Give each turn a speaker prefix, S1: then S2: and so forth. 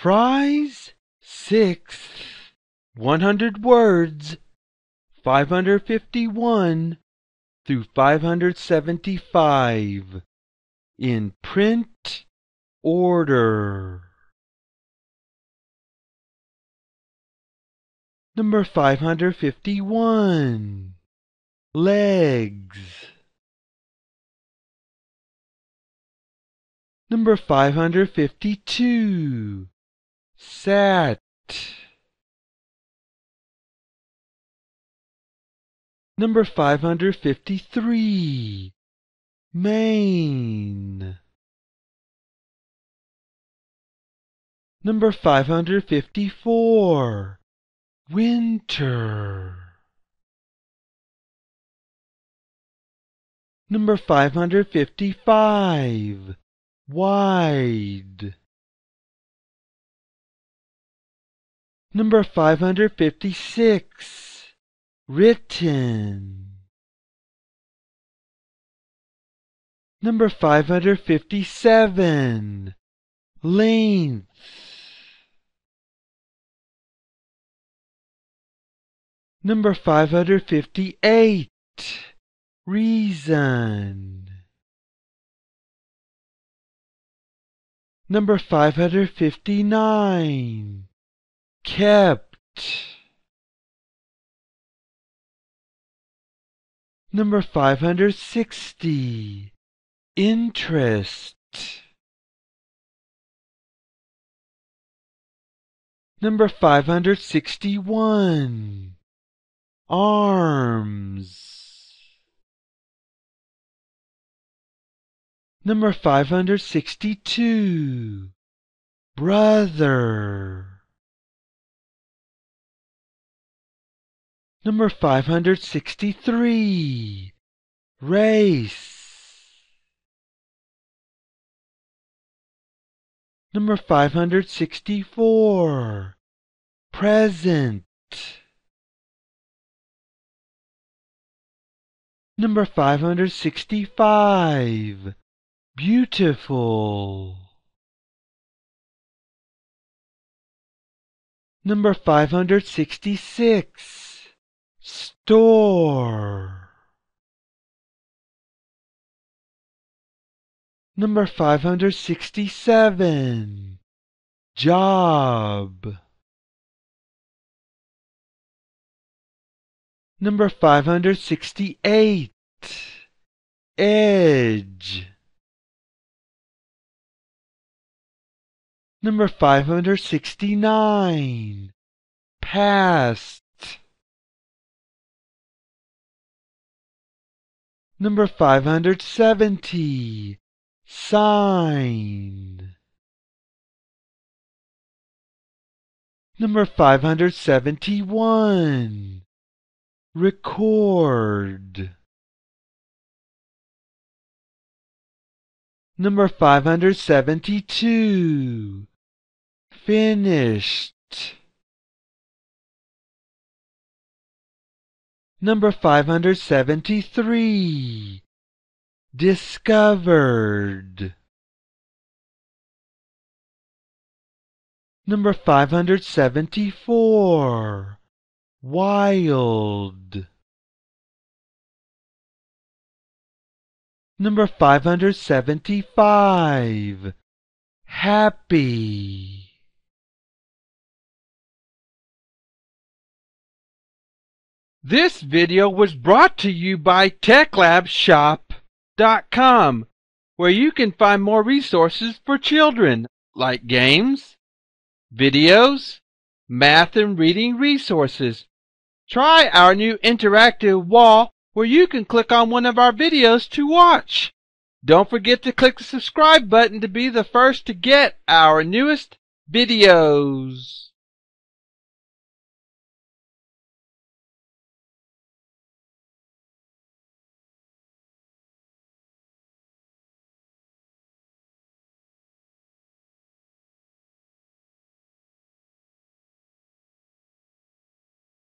S1: Fry's sixth, 100 words, 551 through 575, in print order. Number 551 Legs. Number 552 Set. Number 553. Main. Number 554. Winter. Number 555. Wide. Number five hundred fifty-six, written. Number five hundred fifty-seven, length. Number five hundred fifty-eight, reason. Number five hundred fifty-nine, kept. Number five hundred sixty, interest. Number five hundred sixty-one, arms. Number five hundred sixty-two, brother. Number five hundred sixty-three, race. Number five hundred sixty-four, present. Number five hundred sixty-five, beautiful. Number five hundred sixty-six, store. Number five hundred sixty-seven, job. Number five hundred sixty-eight, edge. Number five hundred sixty-nine, past. Number five hundred seventy, sign. Number five hundred seventy-one, record. Number five hundred seventy-two, finished. Number five hundred seventy-three, discovered. Number five hundred seventy-four, wild. Number five hundred seventy-five, happy. This video was brought to you by TechLabShop.com, where you can find more resources for children, like games, videos, math and reading resources. Try our new interactive wall where you can click on one of our videos to watch. Don't forget to click the subscribe button to be the first to get our newest videos.